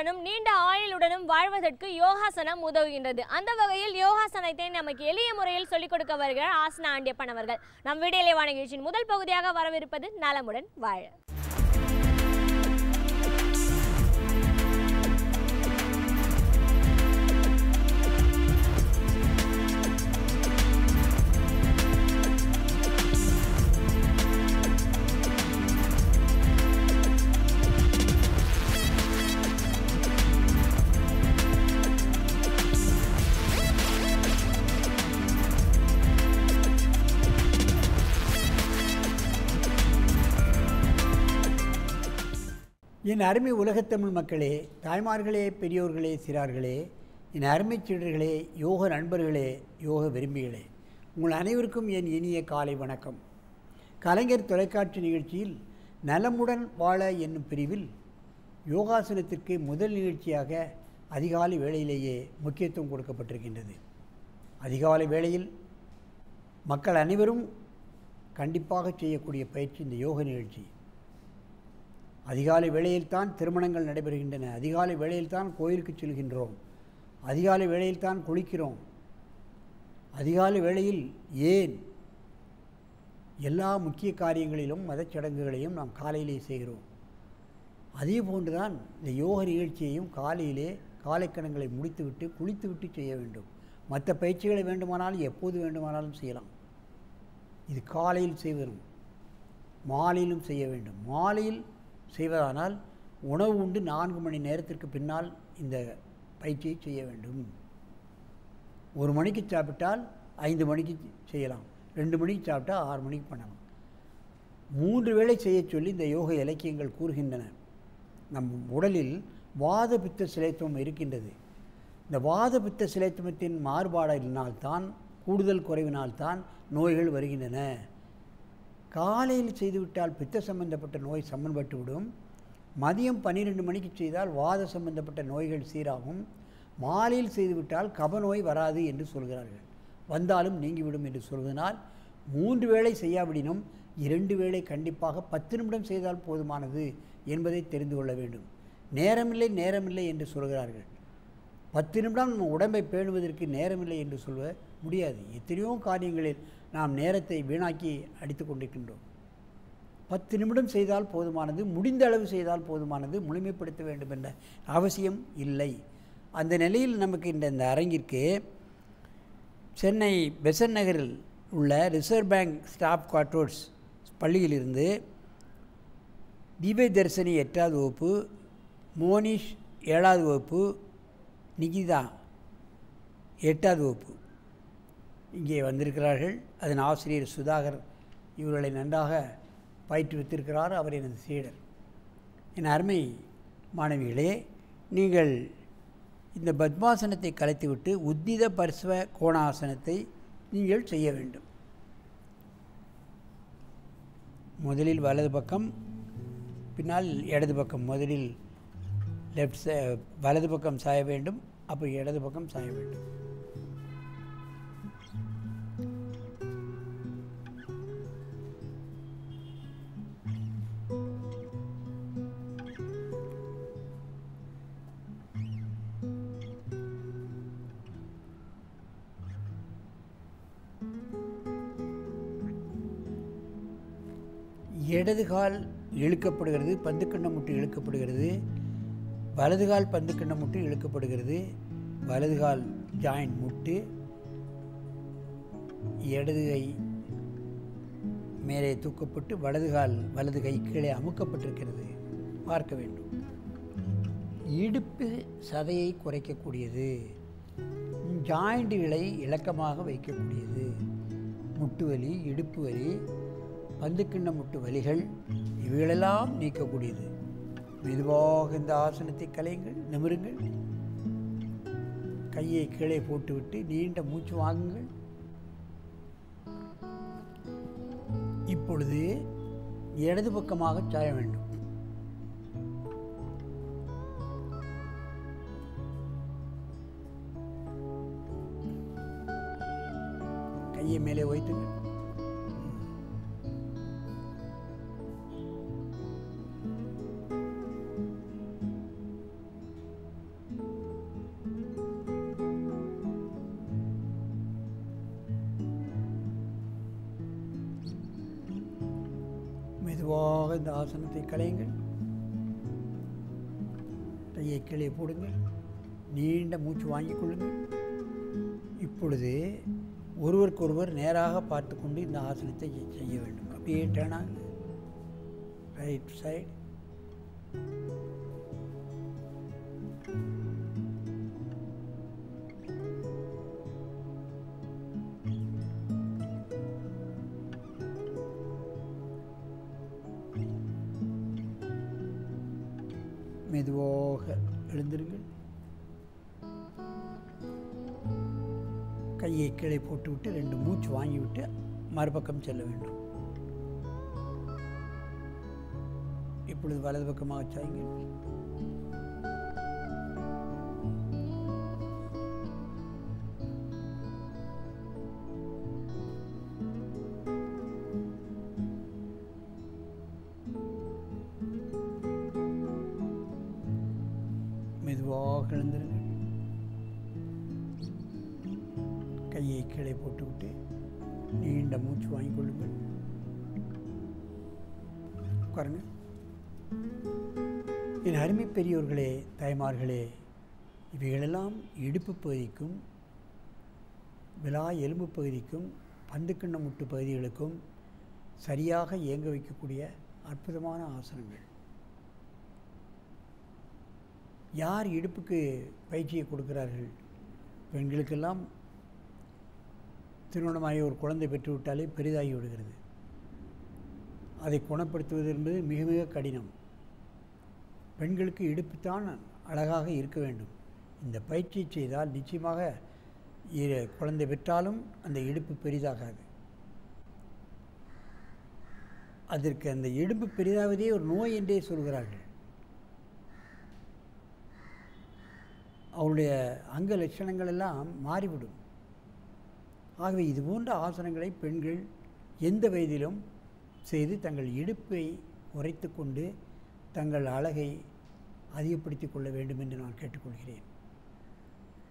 வலிமையுடனும் நீண்ட ஆயுளுடனும் வாழ்வதற்கு யோகாசனம் உதவுகின்றது. அந்த வகையில் யோகாசனத்தை நமக்கு எளிய முறையில் சொல்லிக் கொடுக்க வருகிறார் ஆசனா ஆண்டியப்பன் அவர்கள். நம் வீடியோலை நிகழ்ச்சியின் முதல் பகுதியாக வரவிருப்பது நலமுடன் வாழ. என் அருமை உலகத்தமிழ் மக்களே தாய்மார்களே பெரியோர்களே சிறார்களே என் அருமை சீடர்களே யோக நண்பர்களே யோக விரும்பிகளே உங்கள் அனைவருக்கும் என் இனிய காலை வணக்கம். கலைஞர் தொலைக்காட்சி நிகழ்ச்சியில் நலமுடன் வாழ என்னும் பிரிவில் யோகாசனத்திற்கு முதல் நிகழ்ச்சியாக அதிகாலை வேளையிலேயே முக்கியத்துவம் கொடுக்கப்பட்டிருக்கின்றது. அதிகாலை வேளையில் மக்கள் அனைவரும் கண்டிப்பாக செய்யக்கூடிய பயிற்சி இந்த யோக நிகழ்ச்சி. அதிகாலை வேளையில்தான் திருமணங்கள் நடைபெறுகின்றன. அதிகாலை வேளையில்தான் கோயிலுக்கு செல்கின்றோம். அதிகாலை வேளையில்தான் குளிக்கிறோம். அதிகாலை வேளையில் ஏன் எல்லா முக்கிய காரியங்களிலும் மதச்சடங்குகளையும் நாம் காலையிலே செய்கிறோம். அதே போன்றுதான் இந்த யோக நிகழ்ச்சியையும் காலையிலே காலைக்கணங்களை முடித்துவிட்டு குளித்துவிட்டு செய்ய வேண்டும். மற்ற பயிற்சிகளை வேண்டுமானாலும் எப்போது வேண்டுமானாலும் செய்யலாம். இது காலையில் செய்வதும் மாலையிலும் செய்ய வேண்டும். மாலையில் செய்வதானால் உணவு உண்டு நான்கு மணி நேரத்திற்கு பின்னால் இந்த பயிற்சியை செய்ய வேண்டும். ஒரு மணிக்கு சாப்பிட்டால் ஐந்து மணிக்கு செய்யலாம். ரெண்டு மணிக்கு சாப்பிட்டா ஆறு மணிக்கு பண்ணலாம். மூன்று வேளை செய்ய சொல்லி இந்த யோக இலக்கியங்கள் கூறுகின்றன. நம் உடலில் வாத பித்த சிலைத்துவம் இருக்கின்றது. இந்த வாத பித்த சிலைத்துவத்தின் மாறுபாடினால்தான் கூடுதல் குறைவினால்தான் நோய்கள் வருகின்றன. காலையில் செய்துவிட்டால் பித்த சம்பந்தப்பட்ட நோய் சமன்பட்டு விடும் மதியம் பன்னிரெண்டு மணிக்கு செய்தால் வாத சம்பந்தப்பட்ட நோய்கள் சீராகும். மாலையில் செய்துவிட்டால் கப நோய் வராது என்று சொல்கிறார்கள். வந்தாலும் நீங்கிவிடும் என்று சொல்வதனால் மூன்று வேளை செய்யாவிடினும் இரண்டு வேளை கண்டிப்பாக பத்து நிமிடம் செய்தால் போதுமானது என்பதை தெரிந்து கொள்ள வேண்டும். நேரமில்லை நேரமில்லை என்று சொல்கிறார்கள். பத்து நிமிடம் நம்ம உடம்பை பேணுவதற்கு நேரமில்லை என்று சொல்ல முடியாது. எத்தனையோ காரியங்களில் நாம் நேரத்தை வீணாக்கி அடித்து கொண்டிருக்கின்றோம். பத்து நிமிடம் செய்தால் போதுமானது முடிந்த அளவு செய்தால் போதுமானது முழுமைப்படுத்த வேண்டும் என்ற அவசியம் இல்லை. அந்த நிலையில் நமக்கு இந்த இந்த அரங்கிற்கு சென்னை பெசன் நகரில் உள்ள ரிசர்வ் பேங்க் ஸ்டாஃப் குவார்ட்டர்ஸ் பள்ளியிலிருந்து திவ்ய தரிசனி எட்டாவது வகுப்பு மோனிஷ் ஏழாவது வகுப்பு நிகிதா எட்டாவது வகுப்பு. இங்கே வந்திருக்கிறார்கள். அதன் ஆசிரியர் சுதாகர் இவர்களை நன்றாக பயிற்றுவித்திருக்கிறார். அவர் எனது சீடர். என் அருமை மாணவிகளே நீங்கள் இந்த பத்மாசனத்தை கலைத்துவிட்டு உத்தித பரிசவ கோணாசனத்தை நீங்கள் செய்ய வேண்டும். முதலில் வலது பக்கம் பின்னால் இடது பக்கம். முதலில் லெஃப்ட் வலது பக்கம் சாய வேண்டும். அப்போ இடது பக்கம் சாய வேண்டும். இடது கால் இழுக்கப்படுகிறது பந்துக்கண்ணம் முட்டு இழுக்கப்படுகிறது. வலது கால் பந்துக்கண்ணம் முட்டு இழுக்கப்படுகிறது. வலது கால் ஜாயிண்ட் முட்டு. இடது கை மேலே தூக்கப்பட்டு வலது கால் வலது கை கீழே அமுக்கப்பட்டிருக்கிறது. பார்க்க வேண்டும். இடுப்பு சதையை குறைக்கக்கூடியது. ஜாயிண்டுகளை இலக்கமாக வைக்கக்கூடியது. முட்டு வலி இடுப்பு வலி பந்துக்கிண்ண முட்டு வலிகள் இவைகளெல்லாம் நீக்கக்கூடியது. மெதுவாக இந்த ஆசனத்தை கலையுங்கள் நிமிருங்கள். கையை கீழே போட்டுவிட்டு நீண்ட மூச்சு வாங்குங்கள். இப்பொழுது இடது பக்கமாக சாய வேண்டும். கையை மேலே வைத்துங்கள். மெதுவாக இந்த ஆசனத்தை கலையுங்கள் கையை கீழே போடுங்கள். நீண்ட மூச்சு வாங்கிக் கொள்ளுங்கள். இப்பொழுது ஒருவருக்கொருவர் நேராக பார்த்து கொண்டு இந்த ஆசனத்தை செய்ய வேண்டும். அப்படியே டேனாங்க ரைட் சைடு மெதுவாக எழுந்திருங்கள். கையை கீழே போட்டுவிட்டு ரெண்டு மூச்சு வாங்கிவிட்டு மறுபக்கம் செல்ல வேண்டும். இப்பொழுது வலது பக்கமாக சாய்ங்கள். கீழே போட்டுவிட்டு நீண்ட மூச்சு வாங்கிக் கொள்ளுங்கள். உட்காருங்க. என் அருமை பெரியோர்களே தாய்மார்களே இவைகளெல்லாம் இடுப்பு பகுதிக்கும் விலா எலும்பு பகுதிக்கும் பந்துக்கிண்ண முட்டு பகுதிகளுக்கும் சரியாக இயங்க வைக்கக்கூடிய அற்புதமான ஆசனங்கள். யார் இடுப்புக்கு பயிற்சியை கொடுக்கிறார்கள்? பெண்களுக்கெல்லாம் திருமணமாகி ஒரு குழந்தை பெற்றுவிட்டாலே பெரிதாகி விடுகிறது. அதை குணப்படுத்துவது என்பது மிக மிக கடினம். பெண்களுக்கு இடுப்புத்தான் அழகாக இருக்க வேண்டும். இந்த பயிற்சி செய்தால் நிச்சயமாக இரு- குழந்தை பெற்றாலும் அந்த இடுப்பு பெரிதாகாது. அதற்கு அந்த இடுப்பு பெரிதாவதே ஒரு நோய் என்றே சொல்கிறார்கள். அவருடைய அங்க லட்சணங்கள் எல்லாம் மாறிவிடும். ஆகவே இது போன்ற ஆசனங்களை பெண்கள் எந்த வயதிலும் செய்து தங்கள் இடுப்பை உரைத்து கொண்டு தங்கள் அழகை அதிகப்படுத்தி கொள்ள வேண்டும் என்று நான் கேட்டுக்கொள்கிறேன்.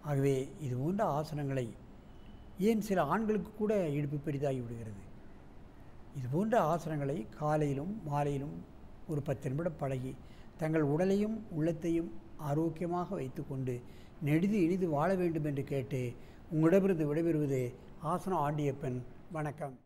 ஆகவே இது போன்ற ஆசனங்களை ஏன் சில ஆண்களுக்கு கூட இடுப்பு பெரிதாகி விடுகிறது? இது போன்ற ஆசனங்களை காலையிலும் மாலையிலும் ஒரு பத்து நிமிடம் பழகி தங்கள் உடலையும் உள்ளத்தையும் ஆரோக்கியமாக வைத்துக்கொண்டு நெடிது இனிது வாழ வேண்டும் என்று கேட்டு உங்களிடமிருந்து விடைபெறுவது ஆசனம் ஆண்டியப்பன். வணக்கம்.